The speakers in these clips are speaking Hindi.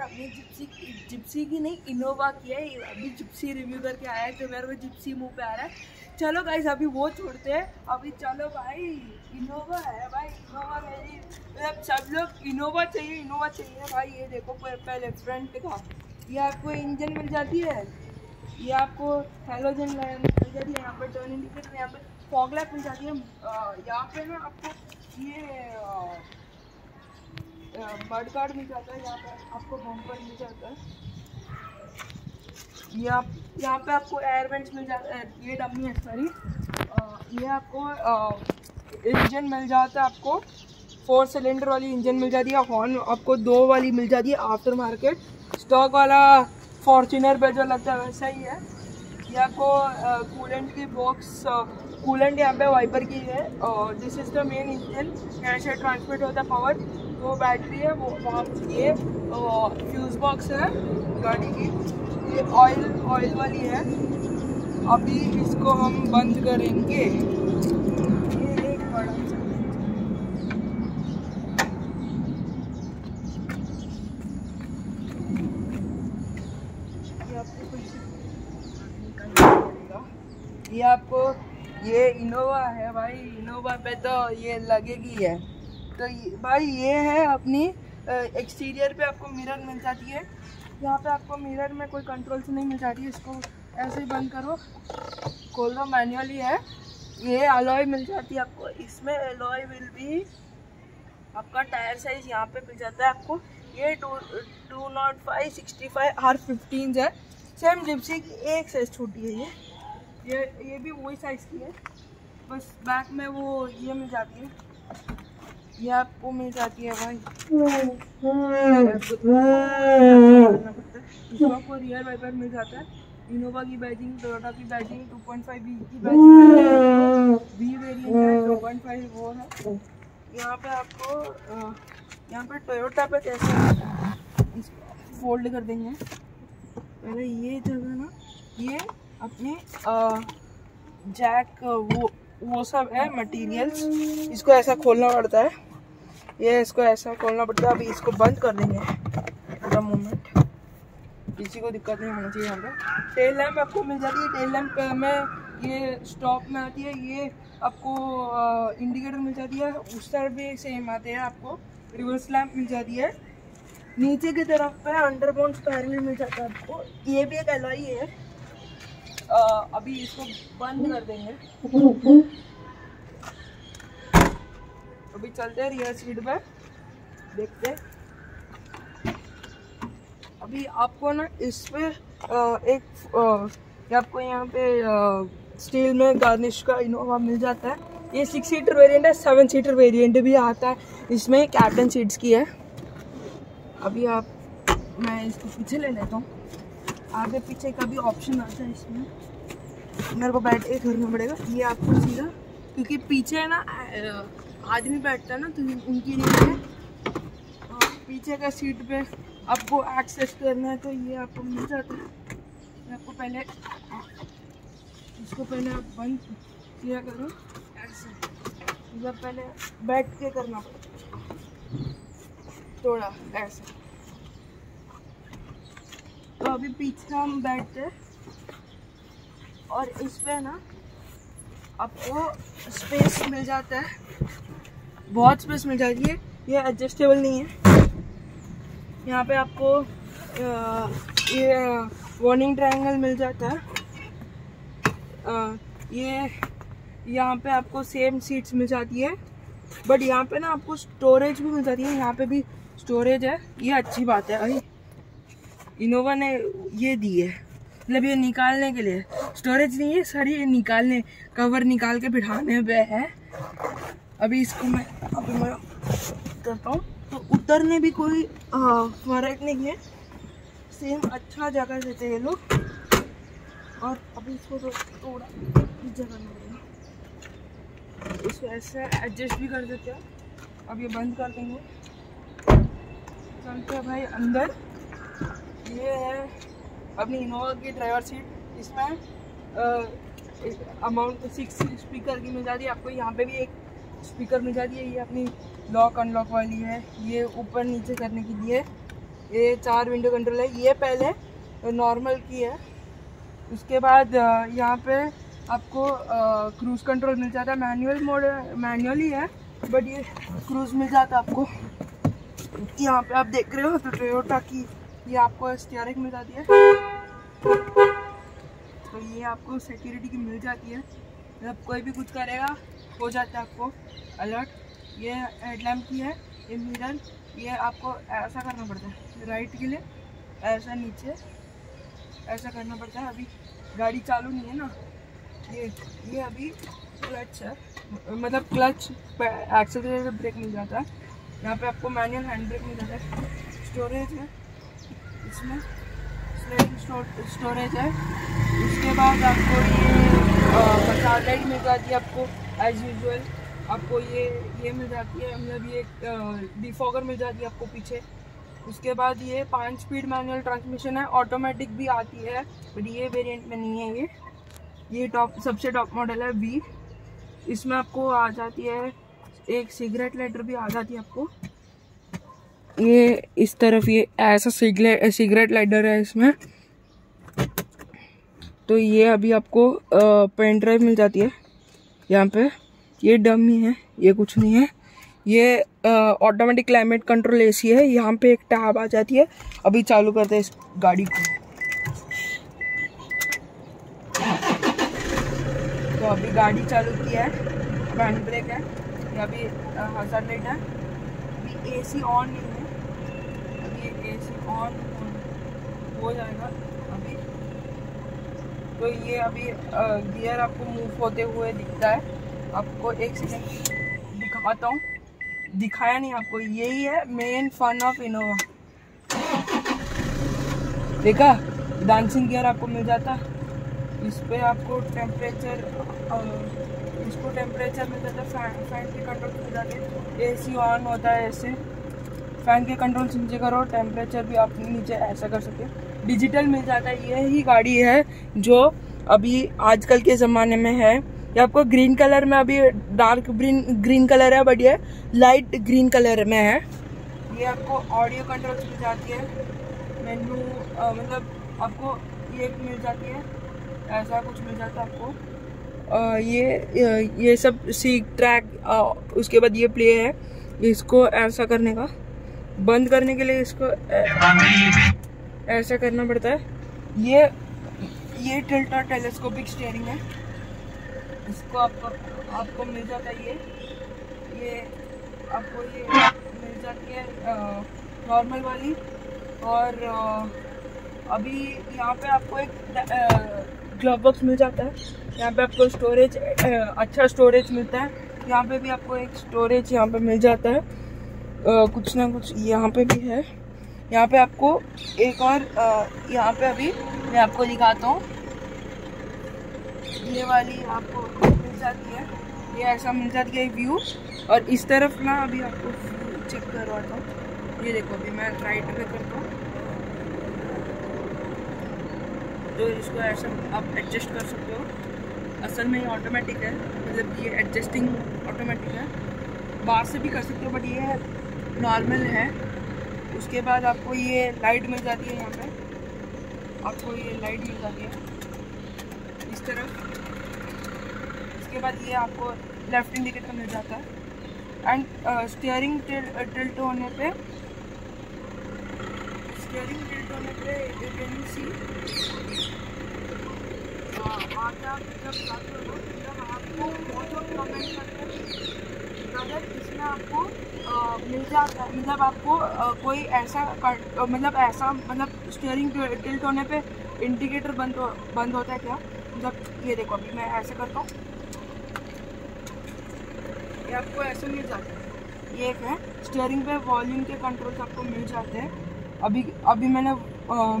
अपनी जिप्सी जिप्सी की नहीं इनोवा की है। अभी जिप्सी रिव्यू करके आया है तो मेरे को जिप्सी मुँह पे आ रहा है। चलो गाइस अभी वो छोड़ते हैं। अभी चलो भाई इनोवा है भाई इनोवा मेरी मतलब सब लोग इनोवा चाहिए इनोवा चाहिए। भाई, ये देखो पहले फ्रंट का ये आपको इंजन मिल जाती है। ये आपको हेलोजन मिल जाती है। यहाँ पर टर्न इंडिकेटर यहाँ पर फॉग लाइट मिल जाती है। यहाँ पे ना आपको ये मड कार्ड मिल जाता है, यहाँ पे आपको बम्पर मिल जाता है। ये यहाँ पे आपको एयर वेंट्स मिल जाता है ये डमी है सॉरी ये आपको इंजन मिल जाता है आपको। फोर सिलेंडर वाली इंजन मिल जाती है हॉर्न आपको दो वाली मिल जाती है आफ्टर मार्केट स्टॉक वाला फॉर्चुनर पे जो लगता है, वैसा ही है। ये आपको कूलेंट की बॉक्स कूलेंट यहाँ पे वाइपर की है। और this is the main engine यहाँ से ट्रांसमिट होता है पावर वो बैटरी है, वो वहाँ ये फ्यूज़ बॉक्स है गाड़ी की ये ऑयल ऑयल वाली है। अभी इसको हम बंद करेंगे। ये ये आपको, ये इनोवा है भाई इनोवा पे तो ये लगेगी है। तो भाई, ये है अपनी एक्सटीरियर पे आपको मिरर मिल जाती है। यहाँ पे आपको मिरर में कोई कंट्रोल से नहीं मिल जाती, इसको ऐसे ही बंद करो। खोल दो मैनुअली है। ये अलॉय मिल जाती है आपको। इसमें अलॉय विल भी आपका टायर साइज़ यहाँ पे मिल जाता है आपको। ये two two nought five sixty five or fifteen है। सेम जिप्सी की एक साइज़ छोटी है ये। ये ये भी वही साइज़ की है। बस बैक में वो ये मिल जाती है। ये आपको मिल जाती है भाई इसको आपको रियर वाइपर मिल जाता है। इनोवा की बैजिंग टोयोटा की बैजिंग 2.5 बी की बी वेरिएंट है 2.5 वो है। यहाँ पे आपको यहाँ पे टोयोटा पे कैसे फोल्ड कर देंगे। पहले ये जगह ना, ये अपने जैक वो वो सब है मटेरियल्स इसको ऐसा खोलना पड़ता है। ये इसको ऐसा खोलना पड़ता है अभी इसको बंद कर देंगे। पूरा मोमेंट किसी को दिक्कत नहीं होना चाहिए यहाँ पे। टेल लैम्प आपको मिल जाती है टेल लैम्प में ये स्टॉप में आती है ये आपको इंडिकेटर मिल जाती है उस तरफ़ भी सेम आते हैं आपको। रिवर्स लैम्प मिल जाती है। नीचे की तरफ़ पे अंडर बोन स्पायरल मिल जाता है आपको। ये भी एक एलॉई है। आ, अभी इसको बंद कर देंगे। अभी चलते हैं रियर सीट पे। देखते अभी आपको ना इस पे एक आपको यहाँ पे स्टील में गार्निश का इनोवा मिल जाता है। ये सिक्स सीटर वेरिएंट है सेवन सीटर वेरिएंट भी आता है। इसमें कैप्टन सीट्स की है। अभी आप, मैं इसको पीछे ले लेता हूँ। आगे पीछे का भी ऑप्शन आता है इसमें। मेरे को बैठ के करना पड़ेगा। ये आपको सीधा, क्योंकि पीछे ना आदमी बैठता है ना तो उनके लिए पीछे का सीट पे आपको एक्सेस करना है तो ये आपको मिल जाता है। आपको पहले इसको पहले आप बंद किया करो। ऐसे मतलब पहले बैठ के करना। पड़ता थोड़ा ऐसे। तो अभी पीछे हम बैठते और इस पर ना आपको स्पेस मिल जाता है। बहुत स्पेस मिल जाती है ये एडजस्टेबल नहीं है। यहाँ पे आपको ये वार्निंग ट्रायंगल मिल जाता है। ये, यहाँ पे आपको सेम सीट्स मिल जाती है। बट यहाँ पे ना आपको स्टोरेज भी मिल जाती है। यहाँ पे भी स्टोरेज है। ये अच्छी बात है भाई। इनोवा ने ये दी है। मतलब ये निकालने के लिए। स्टोरेज नहीं है, सर, ये निकालने कवर निकाल के बिठाने पे है। अभी इसको मैं अभी मैं करता हूँ। तो उतरने भी कोई फ़र्क नहीं है। सेम अच्छा जगह देते हैं लोग। और अभी इसको तो थोड़ा इस जगह में इसको ऐसे एडजस्ट भी कर देते हैं। अब ये बंद कर देंगे। चलते हैं भाई अंदर। ये है अपनी इनोवा की ड्राइवर सीट इसमें अमाउंट सिक्स स्पीकर की मिल जाती है। आपको यहाँ पे भी एक स्पीकर मिल जाती है, ये अपनी लॉक अनलॉक वाली है। ये ऊपर नीचे करने के लिए ये चार विंडो कंट्रोल है। ये पहले नॉर्मल की है। उसके बाद यहाँ पे आपको क्रूज़ कंट्रोल मिल जाता है। मैनुअल मोड मैनुअल ही है बट ये क्रूज़ मिल जाता है आपको। यहाँ पे आप देख रहे हो तो टोयोटा की ये आपको स्टेयरिंग मिल जाती है। तो ये आपको सिक्योरिटी की मिल जाती है। जब कोई भी कुछ करेगा हो जाता है आपको अलर्ट ये हेडलैम्प की है, ये मिरर ये आपको ऐसा करना पड़ता है राइट के लिए, ऐसा नीचे, ऐसा करना पड़ता है। अभी गाड़ी चालू नहीं है ना, ये ये अभी क्लच है मतलब क्लच एक्सेलरेटर ब्रेक मिल जाता है। यहाँ पे आपको मैनुअल हैंड ब्रेक मिल जाता है। स्टोरेज है, इसमें स्टोरेज है। उसके बाद आपको ये लाइट मिल जाती है आपको। एज यूजल आपको ये ये मिल जाती है मतलब ये डिफॉगर मिल जाती है आपको पीछे। उसके बाद ये पाँच स्पीड मैनुअल ट्रांसमिशन है ऑटोमेटिक भी आती है बट ये वेरिएंट में नहीं है ये। ये टॉप सबसे टॉप मॉडल है वी इसमें आपको आ जाती है, एक सिगरेट लाइटर भी आ जाती है आपको। ये इस तरफ़ ये ऐसा सिगरेट सिगरेट लाइटर है इसमें। तो ये अभी आपको पेन ड्राइव मिल जाती है। यहाँ पे। ये डमी है, ये कुछ नहीं है। ये ऑटोमेटिक क्लाइमेट कंट्रोल एसी है। यहाँ पे एक टैब आ जाती है। अभी चालू करते हैं इस गाड़ी को। तो अभी गाड़ी चालू किया है। हैंड ब्रेक है। या अभी हज़ार लाइट है। अभी एसी ऑन नहीं है। अभी एसी ऑन हो जाएगा। तो ये अभी गियर आपको मूव होते हुए दिखता है। आपको एक सेकेंड दिखाता हूँ। दिखाया नहीं आपको, यही है मेन फन ऑफ़ इनोवा देखा? डांसिंग गियर आपको मिल जाता। इस पर आपको टेम्परेचर इसको टेम्परेचर मिल जाता है फ़ैन फ़ैन के कंट्रोल मिल जाते। ए सी ऑन होता है ऐसे। फ़ैन के कंट्रोल नीचे करो टेम्परेचर भी आप नीचे ऐसा कर सकते डिजिटल मिल जाता है। ये ही गाड़ी है जो अभी आजकल के ज़माने में है। ये आपको ग्रीन कलर में अभी डार्क ग्रीन ग्रीन कलर है बट ये लाइट ग्रीन कलर में है। ये आपको ऑडियो कंट्रोल मिल जाती है। मेन्यू मतलब आपको ये मिल जाती है। ऐसा कुछ मिल जाता है आपको। आ, ये ये सब सी ट्रैक आ, उसके बाद ये प्ले है। इसको ऐसा करने का बंद करने के लिए इसको ऐसा करना पड़ता है। ये ये टिल्टर टेलीस्कोपिक स्टेयरिंग है। इसको आपको आपको मिल जाता है ये। ये आपको ये मिल जाती है नॉर्मल वाली। और आ, अभी यहाँ पे आपको एक ग्लव बॉक्स मिल जाता है। यहाँ पे आपको स्टोरेज अच्छा स्टोरेज मिलता है। यहाँ पे भी आपको एक स्टोरेज यहाँ पे मिल जाता है। आ, कुछ ना कुछ यहाँ पे भी है। यहाँ पे आपको एक और यहाँ पे अभी मैं आपको दिखाता हूँ। ये वाली आपको मिल जाती है। ये ऐसा मिल जाती है व्यू और इस तरफ़ ना अभी आपको चेक करवाता हूँ। ये देखो अभी मैं राइट पे करता हूँ। तो इसको ऐसा आप एडजस्ट कर सकते हो। असल में ये ऑटोमेटिक है। मतलब ये एडजस्टिंग ऑटोमेटिक है। बाहर से भी कर सकते हो बट ये नॉर्मल है। उसके बाद आपको ये लाइट मिल जाती है यहाँ पे। आपको ये लाइट मिल जाती है। इस तरफ़। उसके बाद ये आपको लेफ़्ट इंडिकेटर मिल जाता है। एंड स्टीयरिंग टिल्ट होने पे स्टीयरिंग टिल्ट होने पे यू सी आगे आप जब जाते हो तब आपको बहुत कमेंट करते हैं अगर इसमें आपको मिल जाता है मतलब आपको कोई ऐसा मतलब ऐसा मतलब स्टीयरिंग टिल्ट होने पे इंडिकेटर बंद हो, बंद होता है क्या? मतलब ये देखो अभी मैं ऐसे करता हूँ। ये आपको ऐसे मिल जाता है। ये एक है स्टेयरिंग पे वॉल्यूम के कंट्रोल्स आपको मिल जाते हैं। अभी अभी मैंने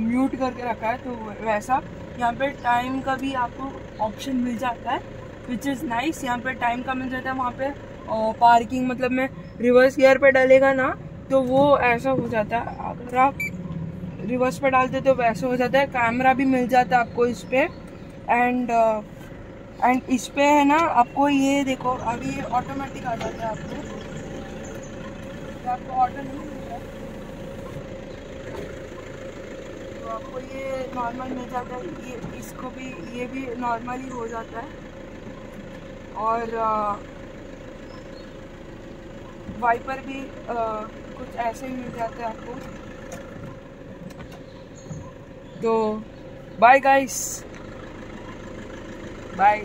म्यूट करके रखा है तो वैसा। यहाँ पे टाइम का भी आपको ऑप्शन मिल जाता है विच इज़ नाइस यहाँ पे टाइम का मिल जाता है, वहाँ पे पार्किंग मतलब मैं रिवर्स गियर पे डालेगा ना तो वो ऐसा हो जाता है। अगर आप रिवर्स पे डालते तो वैसा हो जाता है। कैमरा भी मिल जाता है आपको इस पर एंड एंड इस पर है ना, आपको ये देखो, अभी ये ऑटोमेटिक आ जाता है आपको। तो आपको ऑटो नहीं तो आपको ये नॉर्मल मिल जाता है। ये, इसको भी, ये भी नॉर्मल ही हो जाता है। और वाइपर भी आ, कुछ ऐसे ही मिल जाते हैं आपको। तो बाय गाइस बाय